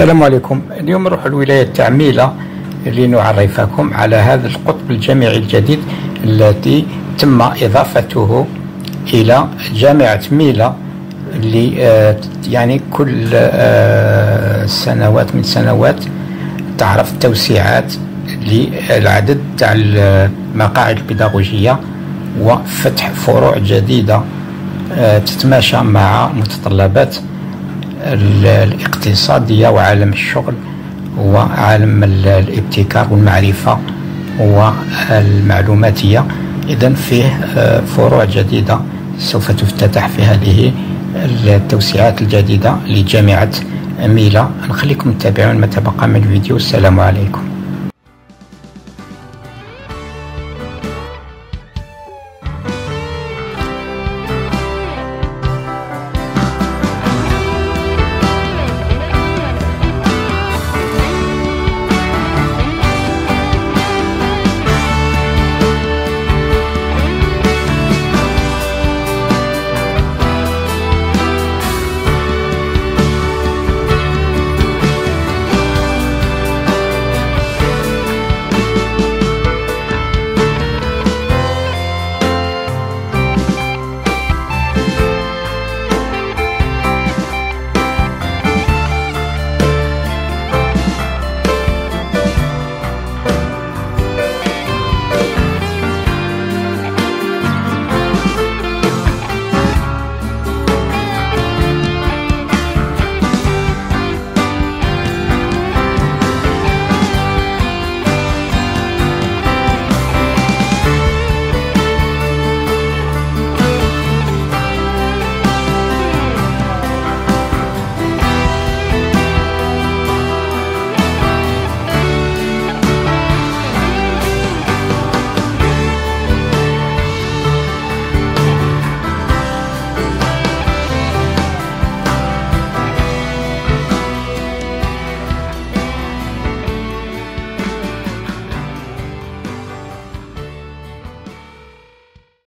السلام عليكم. اليوم نروح الولاية تاع ميلا لنعرفكم على هذا القطب الجامعي الجديد الذي تم إضافته إلى جامعة ميلا اللي آه، يعني كل آه، سنوات من سنوات تعرف توسيعات للعدد تاع المقاعد البيداغوجية وفتح فروع جديدة آه، تتماشى مع متطلبات الاقتصادية وعالم الشغل وعالم الابتكار والمعرفة والمعلوماتية. إذا فيه آه، فروع جديدة سوف تفتتح في هذه التوسعات الجديدة لجامعة ميلا. نخليكم تتابعون ما تبقى من الفيديو السلام عليكم.